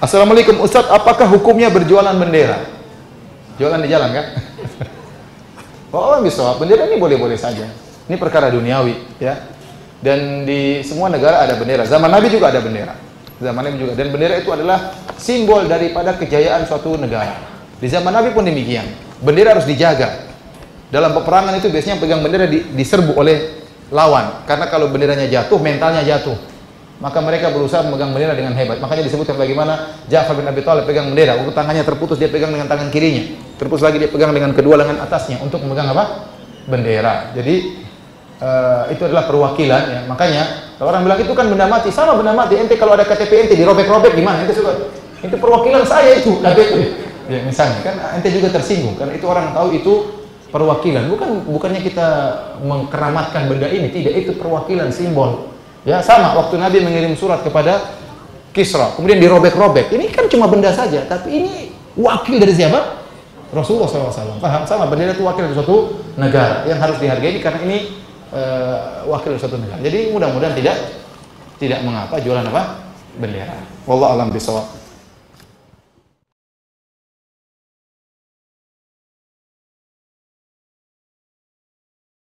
Assalamualaikum Ustaz, apakah hukumnya berjualan bendera? Jualan di jalan kan? Oh, bisa. Bendera ini boleh-boleh saja. Ini perkara duniawi, ya. Dan di semua negara ada bendera. Zaman Nabi juga ada bendera. Zaman Nabi juga. Dan bendera itu adalah simbol daripada kejayaan suatu negara. Di zaman Nabi pun demikian. Bendera harus dijaga. Dalam peperangan itu biasanya pegang bendera di, diserbu oleh lawan. Karena kalau benderanya jatuh, mentalnya jatuh. Maka mereka berusaha memegang bendera dengan hebat. Makanya disebutkan bagaimana Ja'far bin Abi Thalib pegang bendera. Waktu tangannya terputus, dia pegang dengan tangan kirinya terus lagi dia pegang dengan kedua lengan atasnya untuk memegang apa? bendera. Jadi uh, itu adalah perwakilan ya. Makanya kalau orang bilang itu kan benda mati, sama benda mati. Ente kalau ada KTP ente dirobek-robek gimana? Ente suka itu perwakilan saya itu KTP. Ya misalnya kan ente juga tersinggung karena itu orang tahu itu perwakilan. Bukan bukannya kita mengkeramatkan benda ini, tidak itu perwakilan simbol. Ya sama waktu Nabi mengirim surat kepada Kisra, kemudian dirobek-robek. Ini kan cuma benda saja, tapi ini wakil dari siapa? Rasulullah SAW. Paham? Sama bendera itu wakil dari suatu negara yang harus dihargai karena ini uh, wakil dari suatu negara. Jadi mudah-mudahan tidak tidak mengapa jualan apa bendera. Wallah alam bisawab.